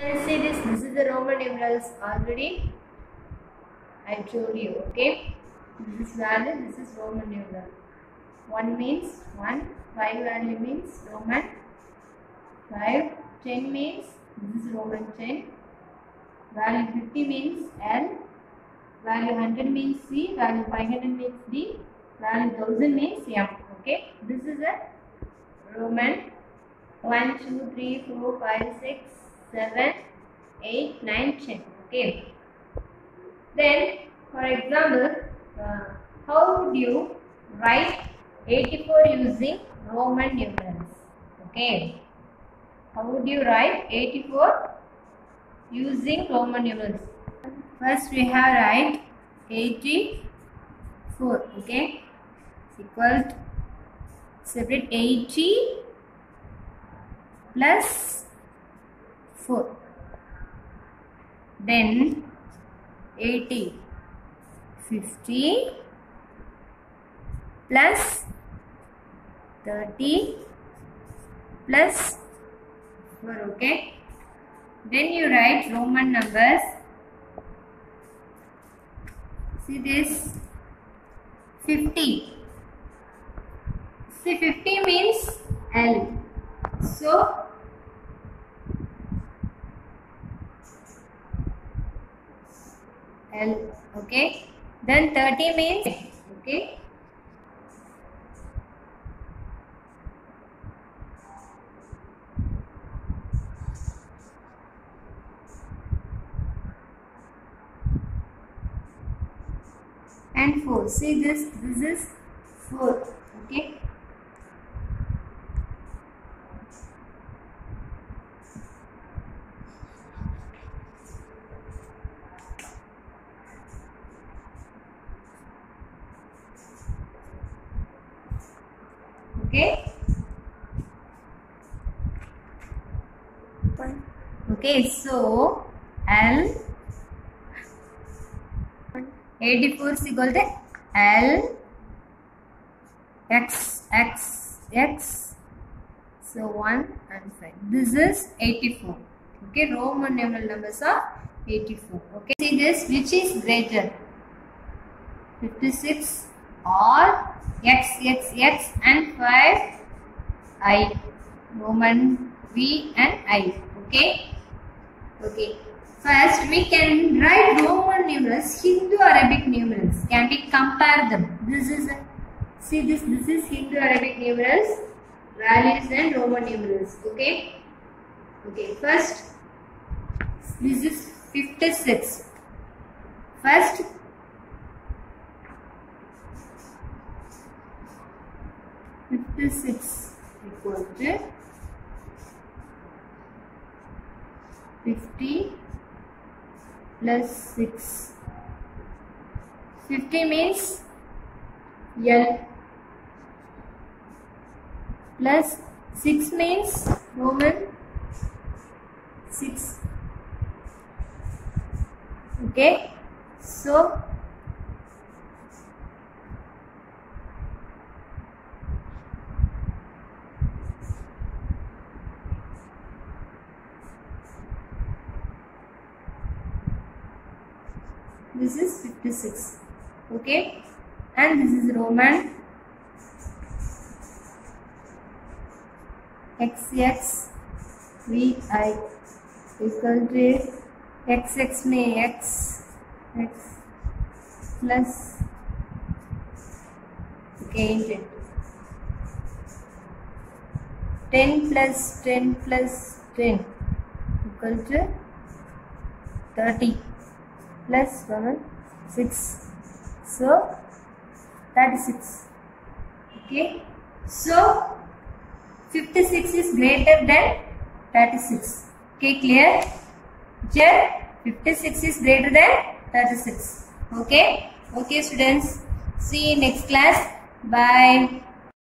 can see this this is the roman numerals already. I told you okay? This is value this is roman numeral. 1 means 1 5 value means roman. 5 10 means this is roman 10 value 50 means l. Value 100 means c. Value 500 means d. Value 1000 means m okay? This is a roman. 1 2 3 4 5 6 7, 8, 9, 10. Okay. Then, for example, uh, how would you write 84 using Roman numerals? Okay. How would you write 84 using Roman numerals? First, we have write 84. Okay. Equal to separate 80 plus 4 then 80 50 plus 30 plus 4 okay? Then you write roman numbers. See this? 50 see 50 means l. So L okay? Then 30 means okay? And 4 see this this is 4 okay okay okay so l 84 is equal to l x x x so 1 and 5 this is 84 okay roman numeral numbers are 84 okay see this which is greater 56 or x x x and 5 i. Roman v and i. Okay? Okay. First we can write roman numerals hindu arabic numerals. Can we compare them? This is see this this is hindu arabic numerals values and roman numerals. Okay? Okay first this is 56 first Fifty-six equal to fifty plus six. Fifty means L plus six means Roman six. Okay, so this is 56 okay? And this is roman. Xx vi equal to xx x x plus again 10 10 plus 10 plus 10 equal to 30 plus 1 6 so 36 okay. So 56 is greater than 36 okay clear? Here 56 is greater than 36 okay. Okay students. See you next class. Bye